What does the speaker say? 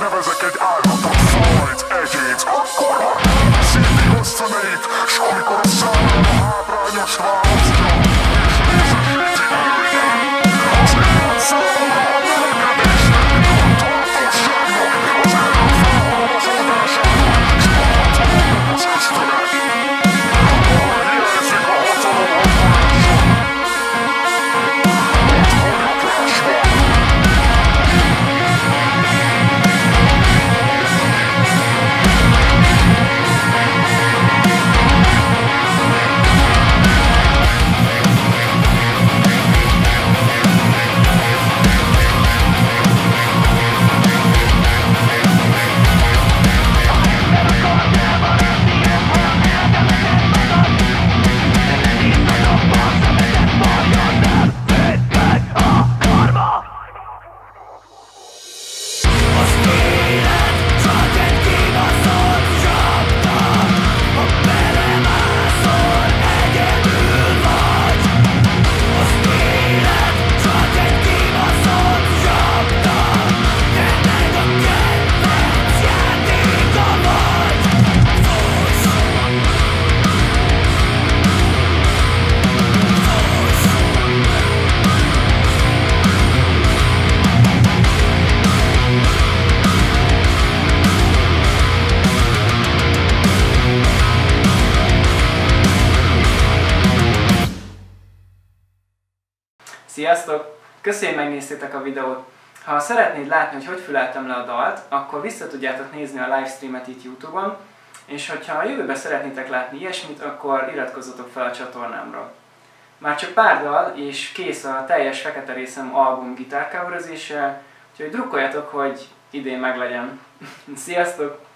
nevezek egy álmatot, szóval egy egyét, akkor ha szívni hozta nejét, s amikor Sziasztok! Köszönöm, hogy megnéztétek a videót. Ha szeretnéd látni, hogy hogy füleltem le a dalt, akkor vissza tudjátok nézni a livestreamet itt Youtube-on, és hogyha a jövőben szeretnétek látni ilyesmit, akkor iratkozzatok fel a csatornámra. Már csak pár dal, és kész a teljes Fekete Részem album gitárcoverözése, úgyhogy drukkoljatok, hogy idén meglegyen. Sziasztok!